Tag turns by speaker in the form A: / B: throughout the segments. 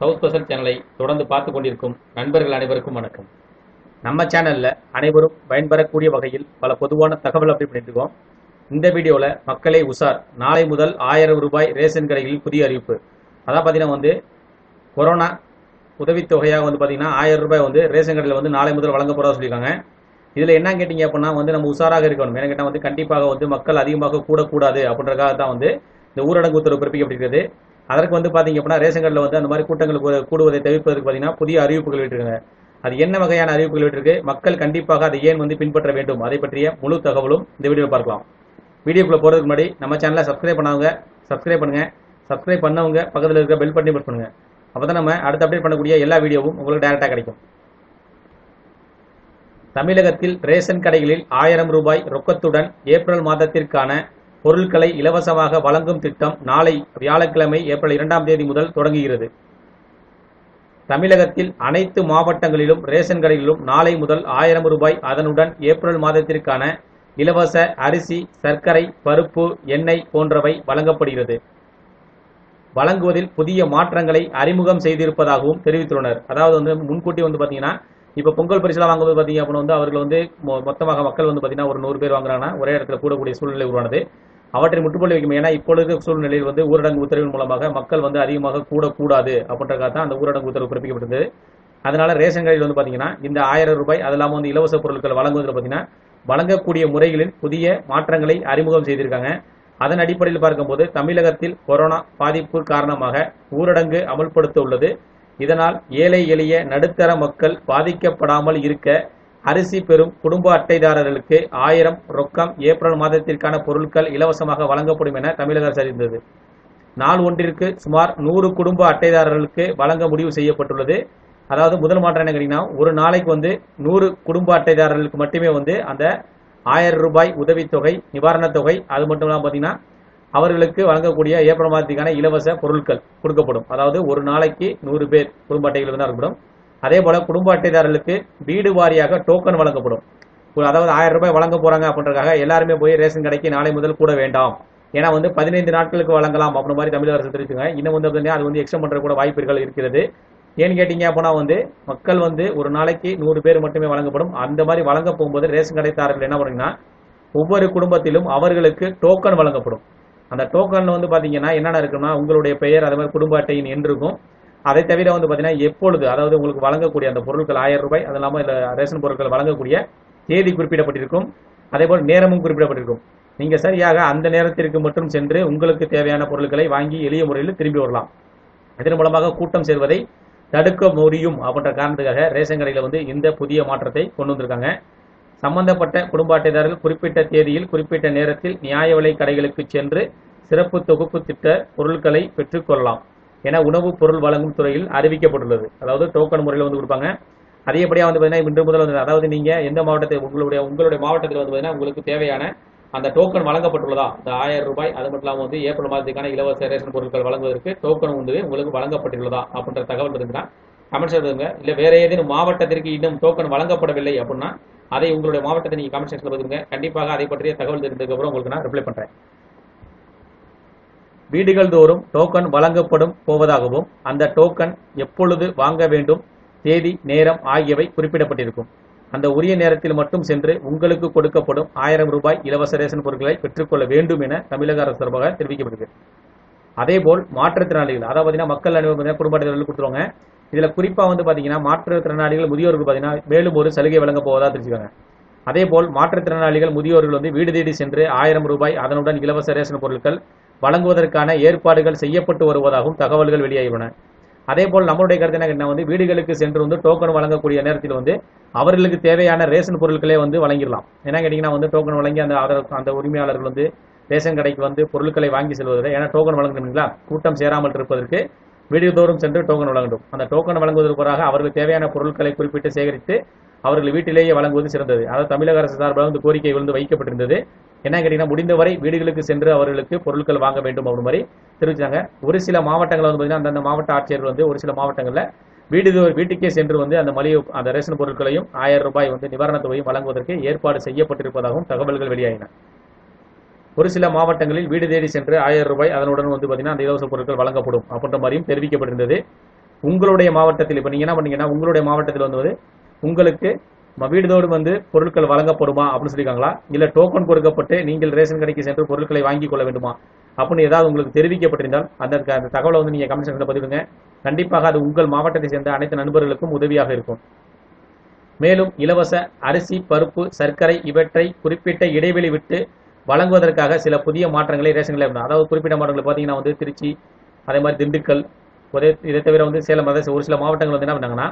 A: South special சேனலை தொடர்ந்து பார்த்து கொண்டிருக்கும் நண்பர்கள் அனைவருக்கும் வணக்கம். நம்ம சேனல்ல அனைவரும் பயன்பெறக்கூடிய வகையில் பல பொதுவான தகவல் அப்படி பண்ணிட்டுருக்கோம். இந்த வீடியோவில் மக்களே உஷார். நாளை முதல் ஆயிரம் ரூபாய் ரேஷன் கடைகளில் புதிய அறிவிப்பு. அதான் பார்த்தீங்கன்னா வந்து கொரோனா உதவித்தொகையாக வந்து பார்த்தீங்கன்னா ஆயிரம் ரூபாய் வந்து ரேஷன் கடையில் வந்து நாளை முதல் வழங்க போகிறதா சொல்லியிருக்காங்க. இதில் என்ன கேட்டிங்க அப்படின்னா வந்து நம்ம உஷாராக இருக்கணும். ஏன்னா கேட்டால் வந்து கண்டிப்பாக வந்து மக்கள் அதிகமாக கூடக்கூடாது அப்படின்றதுக்காக தான் வந்து இந்த ஊரடங்கு உத்தரவு பிறப்பிக்கப்பட்டிருக்கிறது. அதற்கு வந்து பார்த்தீங்க அப்படின்னா ரேஷன் கடையில் வந்து அந்த மாதிரி கூட்டங்கள் கூடுவதை தவிர்ப்பதற்கு பார்த்தீங்கன்னா புதிய அறிவிப்புகள் விட்டுருக்காங்க அது என்ன வகையான அறிவிப்புகள் விட்டுருக்கு மக்கள் கண்டிப்பாக அதை ஏன் வந்து பின்பற்ற வேண்டும்? அதை பற்றிய முழு தகவலும் இந்த வீடியோவில் பார்க்கலாம். வீடியோக்குள்ள போகிறதுக்கு முன்னாடி நம்ம சேனலை சப்ஸ்கிரைப் பண்ணவங்க சப்ஸ்கிரைப் பண்ணுங்க. சப்ஸ்கிரைப் பண்ணவங்க பக்கத்தில் இருக்க பெல் பட்டனை பிரஸ் பண்ணுங்க. அப்போ தான் நம்ம அடுத்து அப்டேட் பண்ணக்கூடிய எல்லா வீடியோவும் உங்களுக்கு டேரெக்டாக கிடைக்கும். தமிழகத்தில் ரேஷன் கடைகளில் ஆயிரம் ரூபாய் ரொக்கத்துடன் ஏப்ரல் மாதத்திற்கான பொருட்களை இலவசமாக வழங்கும் திட்டம் நாளை வியாழக்கிழமை ஏப்ரல் இரண்டாம் தேதி முதல் தொடங்குகிறது. தமிழகத்தில் அனைத்து மாவட்டங்களிலும் ரேஷன் கடைகளிலும் நாளை முதல் ஆயிரம் ரூபாய் அதனுடன் ஏப்ரல் மாதத்திற்கான இலவச அரிசி சர்க்கரை பருப்பு எண்ணெய் போன்றவை வழங்கப்படுகிறது. வழங்குவதில் புதிய மாற்றங்களை அறிமுகம் செய்திருப்பதாகவும் தெரிவித்துள்ளனர். அதாவது வந்து முன்கூட்டி வந்து பாத்தீங்கன்னா இப்ப பொங்கல் பரிசுலாம் வாங்கும்போது பாத்தீங்க அப்படின்னா வந்து அவர்கள் வந்து மொ- மொத்தமாக மக்கள் வந்து பாத்தீங்கன்னா ஒரு நூறு பேர் வாங்குறாங்கன்னா ஒரே இடத்துல கூடக்கூடிய சூழ்நிலை உருவானது. அவற்றை முற்றுப்புள்ளி வைக்கும் ஏன்னா இப்பொழுது சூழ்நிலையில் வந்து ஊரடங்கு உத்தரவின் மூலமாக மக்கள் வந்து அதிகமாக கூடக்கூடாது அப்படின்றக்காக தான் அந்த ஊரடங்கு உத்தரவு பிறப்பிக்கப்பட்டது. அதனால ரேஷன் கடையில் வந்து பாத்தீங்கன்னா இந்த ஆயிரம் ரூபாய் அது வந்து இலவச பொருட்கள் வழங்குவதில் பாத்தீங்கன்னா வழங்கக்கூடிய முறைகளில் புதிய மாற்றங்களை அறிமுகம் செய்திருக்காங்க. அதன் அடிப்படையில் பார்க்கும்போது தமிழகத்தில் கொரோனா பாதிப்பு காரணமாக ஊரடங்கு அமல்படுத்த உள்ளது இதனால் ஏழை எளிய நடுத்தர மக்கள் பாதிக்கப்படாமல் இருக்க அரிசி பெறும் குடும்ப அட்டைதாரர்களுக்கு ஆயிரம் ரொக்கம் ஏப்ரல் மாதத்திற்கான பொருட்கள் இலவசமாக வழங்கப்படும் என தமிழக அரசு அறிந்தது நாள் ஒன்றிற்கு சுமார் நூறு குடும்ப அட்டைதாரர்களுக்கு வழங்க முடிவு செய்யப்பட்டுள்ளது. அதாவது முதல் மாற்றம் என்ன கேட்டீங்கன்னா ஒரு நாளைக்கு வந்து நூறு குடும்ப அட்டைதாரர்களுக்கு மட்டுமே வந்து அந்த ஆயிரம் ரூபாய் உதவித்தொகை நிவாரணத் தொகை அது மட்டும் இல்லாமல் பார்த்தீங்கன்னா அவர்களுக்கு வழங்கக்கூடிய ஏப்ரல் மாதத்துக்கான இலவச பொருட்கள் கொடுக்கப்படும். அதாவது ஒரு நாளைக்கு நூறு பேர் குடும்ப அட்டைகள் தான் இருக்கணும் அதே போல குடும்ப அட்டைதாரர்களுக்கு வீடு வாரியாக டோக்கன் வழங்கப்படும். ஒரு- அதாவது ஆயிரம் ரூபாய் வழங்க போறாங்க அப்படின்றக்காக எல்லாருமே போய் ரேஷன் கடைக்கு நாளை முதல் கூட வேண்டாம். ஏன்னா வந்து பதினைந்து நாட்களுக்கு வழங்கலாம் அப்படின்ற மாதிரி தமிழக அரசு தெரிவிச்சுங்க. இன்னும் வந்து பார்த்தீங்கன்னா அது வந்து எக்ஸ்டம் பண்ற கூட வாய்ப்புகள் இருக்கிறது. ஏன்னு கேட்டீங்க அப்படின்னா வந்து மக்கள் வந்து ஒரு நாளைக்கு நூறு பேர் மட்டுமே வழங்கப்படும். அந்த மாதிரி வழங்க போகும்போது ரேஷன் கடைத்தாரர்கள் என்ன பண்ணீங்கன்னா ஒவ்வொரு குடும்பத்திலும் அவர்களுக்கு டோக்கன் வழங்கப்படும். அந்த டோக்கன்ல வந்து பாத்தீங்கன்னா என்னென்ன இருக்குன்னா உங்களுடைய பெயர் அது மாதிரி குடும்ப அட்டையின் எண் இருக்கும். அதை தவிர வந்து பாத்தீங்கன்னா எப்பொழுது அதாவது உங்களுக்கு வழங்கக்கூடிய அந்த பொருட்கள் ஆயிரம் ரூபாய் அது இல்லாமல் இல்ல ரேஷன் பொருட்கள் வழங்கக்கூடிய தேதி குறிப்பிடப்பட்டிருக்கும். அதே போல் நேரமும் குறிப்பிடப்பட்டிருக்கும். நீங்க சரியாக அந்த நேரத்திற்கு மட்டும் சென்று உங்களுக்கு தேவையான பொருட்களை வாங்கி எளிய முறையில் திரும்பி வரலாம். இதன் மூலமாக கூட்டம் சேர்வதை தடுக்க முடியும் அப்படின்ற காரணத்துக்காக ரேஷன் கடையில் வந்து இந்த புதிய மாற்றத்தை கொண்டு வந்திருக்காங்க. சம்பந்தப்பட்ட குடும்ப அட்டைதாரர்கள் குறிப்பிட்ட தேதியில் குறிப்பிட்ட நேரத்தில் நியாய விலை கடைகளுக்கு சென்று சிறப்பு தொகுப்பு திட்ட பொருட்களை பெற்றுக்கொள்ளலாம் என உணவுப் பொருள் வழங்கும் துறையில் அறிவிக்கப்பட்டுள்ளது. அதாவது டோக்கன் முறையில் வந்து கொடுப்பாங்க. அதேபடியா வந்து பார்த்தீங்கன்னா இன்று முதல் வந்து அதாவது நீங்க எந்த மாவட்டத்தை உங்களுடைய உங்களுடைய மாவட்டத்தில் வந்து பார்த்தீங்கன்னா உங்களுக்கு தேவையான அந்த டோக்கன் வழங்கப்பட்டுள்ளதா? இந்த ஆயிரம் ரூபாய் அது மட்டும் இல்லாமல் வந்து ஏப்ரல் மாதத்துக்கான இலவச ரேஷன் பொருட்கள் வழங்குவதற்கு டோக்கன் வந்து உங்களுக்கு வழங்கப்பட்டுள்ளதா? அப்படின்ற தகவல் இருந்துன்னா கமெண்ட் செய்துங்க இல்ல வேற ஏதேனும் மாவட்டத்திற்கு இன்னும் டோக்கன் வழங்கப்படவில்லை அப்படின்னா அதை உங்களுடைய மாவட்டத்தை நீங்க கமெண்ட் செக்ஷன்ல பதிவுங்க கண்டிப்பாக அதை பற்றிய தகவல் தெரிஞ்சதுக்கப்புறம் உங்களுக்கு நான் ரிப்ளை பண்றேன். வீடுகள் தோறும் டோக்கன் வழங்கப்படும் போவதாகவும் அந்த டோக்கன் எப்பொழுது வாங்க வேண்டும் தேதி நேரம் ஆகியவை குறிப்பிடப்பட்டிருக்கும். அந்த உரிய நேரத்தில் மட்டும் சென்று உங்களுக்கு கொடுக்கப்படும் ஆயிரம் ரூபாய் இலவச ரேஷன் பொருட்களை பெற்றுக்கொள்ள வேண்டும் என தமிழக அரசு சார்பாக தெரிவிக்கப்பட்டிருக்கு அதேபோல் மாற்றுத்திறனாளிகள் அதாவது பார்த்தீங்கன்னா மக்கள் அனுபவம் குடும்ப அட்டைதாரர்கள் கொடுத்துருவாங்க. இதுல குறிப்பா வந்து பாத்தீங்கன்னா மாற்றுத்திறனாளிகள் முதியோருக்கு பாத்தீங்கன்னா மேலும் ஒரு சலுகை வழங்க போவதா தெரிஞ்சுக்காங்க. அதேபோல் மாற்றுத்திறனாளிகள் முதியோர்கள் வந்து வீடு தேடி சென்று ஆயிரம் ரூபாய் அதனுடன் இலவச ரேஷன் பொருட்கள் வழங்குவதற்கான ஏற்பாடுகள் செய்யப்பட்டு வருவதாகவும் தகவல்கள் வெளியாகியுள்ளன. அதேபோல் நம்மளுடைய கருத்து என்ன வந்து வீடுகளுக்கு சென்று வந்து டோக்கன் வழங்கக்கூடிய நேரத்தில் வந்து அவர்களுக்கு தேவையான ரேஷன் பொருட்களே வந்து வழங்கிடலாம். என்ன கேட்டீங்கன்னா வந்து டோக்கன் வழங்கி அந்த ஆதரவு அந்த உரிமையாளர்கள் வந்து ரேஷன் கடைக்கு வந்து பொருட்களை வாங்கி செல்வதில்லை. ஏன்னா டோக்கன் வழங்கணுங்களா கூட்டம் சேராமல் இருப்பதற்கு வீடுதோறும் சென்று டோக்கன் வழங்கட்டும். அந்த டோக்கன் வழங்குவதற்காக அவர்களுக்கு தேவையான பொருட்களை குறிப்பிட்டு சேகரித்து அவர்கள் வீட்டிலேயே வழங்குவது சிறந்தது. அதாவது தமிழக அரசு சார்பாக வந்து கோரிக்கை வந்து வைக்கப்பட்டிருந்தது. என்ன கேட்டீங்கன்னா முடிந்தவரை வீடுகளுக்கு சென்று அவர்களுக்கு பொருட்கள் வாங்க வேண்டும் அப்படி மாதிரி தெரிவிச்சாங்க. ஒரு சில மாவட்டங்கள் வந்து பார்த்தீங்கன்னா அந்தந்த மாவட்ட ஆட்சியர்கள் வந்து ஒரு சில மாவட்டங்களில் வீடு வீட்டுக்கே சென்று வந்து அந்த மளிகை அந்த ரேஷன் பொருட்களையும் ஆயிரம் ரூபாய் வந்து நிவாரணத் தொகையும் வழங்குவதற்கு ஏற்பாடு செய்யப்பட்டிருப்பதாகவும் தகவல்கள் வெளியாகின ஒரு சில மாவட்டங்களில் வீடு தேடி சென்று ஆயிரம் ரூபாய் அதனுடன் வந்து பார்த்தீங்கன்னா அந்த இலவச பொருட்கள் வழங்கப்படும் அப்படின்ற மாதிரியும் தெரிவிக்கப்பட்டிருந்தது. உங்களுடைய மாவட்டத்தில் இப்போ நீங்கள் என்ன பண்ணீங்கன்னா உங்களுடைய மாவட்டத்தில் வந்து உங்களுக்கு வீடுதோடு வந்து பொருட்கள் வழங்கப்படுமா அப்படின்னு சொல்லியிருக்காங்களா? இல்லை டோக்கன் கொடுக்கப்பட்டு நீங்கள் ரேஷன் கடைக்கு சென்று பொருட்களை வாங்கிக் கொள்ள வேண்டுமா? அப்படின்னு ஏதாவது உங்களுக்கு தெரிவிக்கப்பட்டிருந்தால் அந்த அந்த தகவலை வந்து நீங்கள் கமெண்ட் செக்ஷனில் பதிவிடுங்க. கண்டிப்பாக அது உங்கள் மாவட்டத்தை சேர்ந்த அனைத்து நண்பர்களுக்கும் உதவியாக இருக்கும். மேலும் இலவச அரிசி பருப்பு சர்க்கரை இவற்றை குறிப்பிட்ட இடைவெளி விட்டு வழங்குவதற்காக சில புதிய மாற்றங்களை ரேஷன் கடையில் அதாவது குறிப்பிட்ட மாவட்டங்கள் பார்த்தீங்கன்னா வந்து திருச்சி அதே மாதிரி திண்டுக்கல் ஒரே இதை தவிர வந்து சேலம் ஒரு சில மாவட்டங்கள் வந்து என்ன பண்ணாங்கன்னா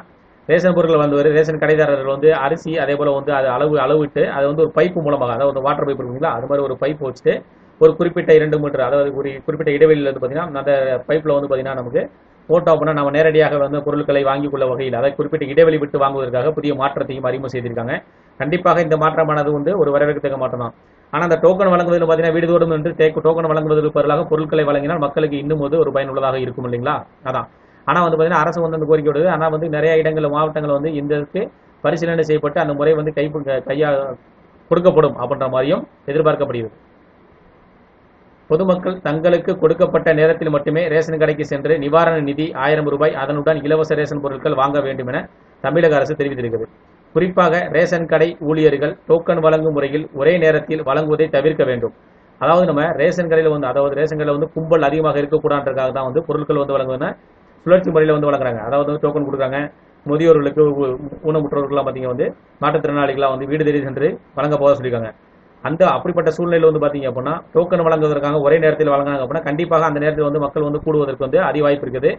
A: ரேஷன் பொருட்கள் வந்து ஒரு ரேஷன் கடைதாரர்கள் வந்து அரிசி அதே போல வந்து அது அளவு அளவிட்டு அதை வந்து ஒரு பைப்பு மூலமாக அதாவது வாட்டர் பைப் இருக்குங்களா அது மாதிரி ஒரு பைப் வச்சுட்டு ஒரு குறிப்பிட்ட இரண்டு மீட்டர் அதாவது ஒரு குறிப்பிட்ட இடைவெளியில் வந்து பார்த்தீங்கன்னா அந்த பைப்பில் வந்து பார்த்தீங்கன்னா நமக்கு போட்டோ பண்ணால் நம்ம நேரடியாக வந்து பொருட்களை வாங்கிக் கொள்ள வகையில் அதை குறிப்பிட்ட இடைவெளி விட்டு வாங்குவதற்காக புதிய மாற்றத்தையும் அறிமுகம் செய்திருக்காங்க. கண்டிப்பாக இந்த மாற்றமானது வந்து ஒரு வரவேற்கத்தக்க மாற்றம் தான். ஆனால் அந்த டோக்கன் வழங்குவதில் பார்த்தீங்கன்னா வீடுதோறும் என்று டோக்கன் வழங்குவதற்கு பதிலாக பொருட்களை வழங்கினால் மக்களுக்கு இன்னும் வந்து ஒரு பயனுள்ளதாக இருக்கும் இல்லைங்களா? அதான். ஆனால் வந்து பார்த்தீங்கன்னா அரசு வந்து அந்த கோரிக்கை விடுது. ஆனால் வந்து நிறைய இடங்கள் மாவட்டங்கள் வந்து இந்த பரிசீலனை செய்யப்பட்டு அந்த முறை வந்து கை கையா கொடுக்கப்படும் அப்படின்ற மாதிரியும் எதிர்பார்க்கப்படுகிறது. பொதுமக்கள் தங்களுக்கு கொடுக்கப்பட்ட நேரத்தில் மட்டுமே ரேஷன் கடைக்கு சென்று நிவாரண நிதி ஆயிரம் ரூபாய் அதனுடன் இலவச ரேஷன் பொருட்கள் வாங்க வேண்டும் என தமிழக அரசு தெரிவித்திருக்கிறது. குறிப்பாக ரேஷன் கடை ஊழியர்கள் டோக்கன் வழங்கும் முறையில் ஒரே நேரத்தில் வழங்குவதை தவிர்க்க வேண்டும். அதாவது நம்ம ரேஷன் கடையில் வந்து அதாவது ரேஷன் கடையில் வந்து கும்பல் அதிகமாக இருக்கக்கூடாதுன்றதுக்காக தான் வந்து பொருட்கள் வந்து வழங்குவதுன்னா சுழற்சி முறையில் வந்து வழங்குறாங்க அதாவது வந்து டோக்கன் கொடுக்குறாங்க. முதியோர்களுக்கு ஊனமுற்றோர்கள்லாம் பார்த்தீங்க வந்து மாற்றுத்திறனாளிகளாக வந்து வீடு தேடி சென்று வழங்க போக சொல்லியிருக்காங்க. அந்த அப்படிப்பட்ட சூழ்நிலையில் வந்து பார்த்தீங்க அப்படின்னா டோக்கன் வழங்குவதற்காக ஒரே நேரத்தில் வழங்கினாங்க அப்படின்னா கண்டிப்பாக அந்த நேரத்தில் வந்து மக்கள் வந்து கூடுவதற்கு வந்து அதிக வாய்ப்பு இருக்குது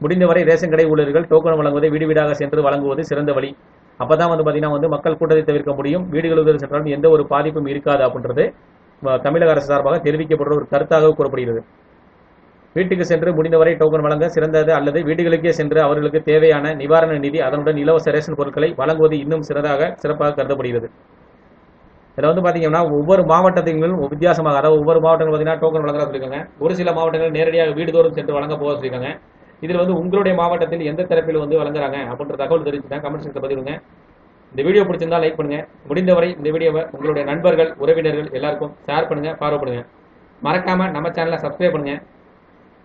A: முடிந்தவரை ரேஷன் கடை ஊழியர்கள் டோக்கன் வழங்குவதை வீடு வீடாக சென்று வழங்குவது சிறந்த வழி. அப்பதான் வந்து பார்த்தீங்கன்னா வந்து மக்கள் கூட்டத்தை தவிர்க்க முடியும். வீடுகளுக்கு சென்றாலும் எந்த ஒரு பாதிப்பும் இருக்காது அப்படின்றது தமிழக அரசு சார்பாக தெரிவிக்கப்படுற ஒரு கருத்தாக கூறப்படுகிறது. வீட்டுக்கு சென்று முடிந்தவரை டோக்கன் வழங்க சிறந்தது அல்லது வீடுகளுக்கே சென்று அவர்களுக்கு தேவையான நிவாரண நிதி அதனுடன் இலவச ரேஷன் பொருட்களை வழங்குவது இன்னும் சிறதாக சிறப்பாக கருதப்படுகிறது. இதில் வந்து பார்த்தீங்கன்னா ஒவ்வொரு மாவட்டத்திலும் வித்தியாசமாக அதாவது ஒவ்வொரு மாவட்டங்கள் பார்த்தீங்கன்னா டோக்கன் வழங்குறதா சொல்லியிருக்காங்க ஒரு சில மாவட்டங்கள் நேரடியாக வீடுதோறும் சென்று வழங்க போக சொல்லியிருக்காங்க இதில் வந்து உங்களுடைய மாவட்டத்தில் எந்த தரப்பில் வந்து வழங்குறாங்க அப்படின்ற தகவல் தெரிஞ்சுட்டா கமெண்ட் செக்ஷன் பதிவுங்க இந்த வீடியோ பிடிச்சிருந்தா லைக் பண்ணுங்க. முடிந்தவரை இந்த வீடியோவை உங்களுடைய நண்பர்கள் உறவினர்கள் எல்லாருக்கும் ஷேர் பண்ணுங்க ஃபாலோ பண்ணுங்க. மறக்காம நம்ம சேனலை சப்ஸ்கிரைப் பண்ணுங்க.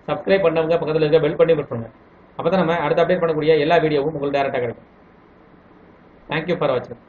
A: சப்ஸ்கிரைப் பண்ணவங்க பக்கத்தில் இருக்க பெல் பண்ணி ப்ரெஸ் பண்ணுங்க. அப்போ தான் நம்ம அடுத்த அப்டேட் பண்ணக்கூடிய எல்லா வீடியோவும் உங்களுக்கு டேரெக்டாக கிடைக்கும். தேங்க்யூ ஃபார் வாட்சிங்